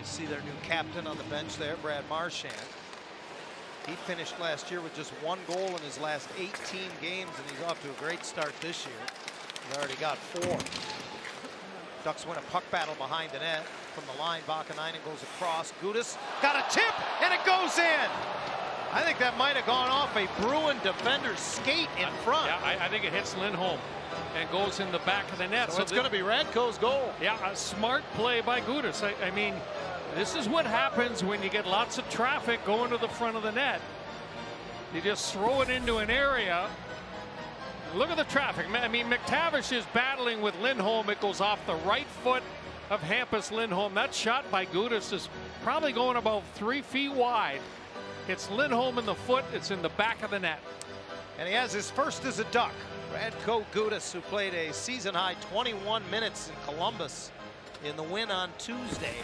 You see their new captain on the bench there, Brad Marchand. He finished last year with just one goal in his last 18 games, and he's off to a great start this year. He's already got four. Ducks win a puck battle behind the net. From the line, Vaakanainen goes across. Gudas got a tip, and it goes in. I think that might have gone off a Bruin defender's skate in front. Yeah, I, I think it hits Lindholm and goes in the back of the net. So, so it's going to be Radko's goal. Yeah, a smart play by Gudas. I, I mean, this is what happens when you get lots of traffic going to the front of the net. You just throw it into an area. Look at the traffic. I mean, McTavish is battling with Lindholm. It goes off the right foot of Hampus Lindholm. That shot by Gudas is probably going about three feet wide. It's Lindholm in the foot. It's in the back of the net. And he has his first as a Duck. Radko Gudas, who played a season high 21 minutes in Columbus in the win on Tuesday.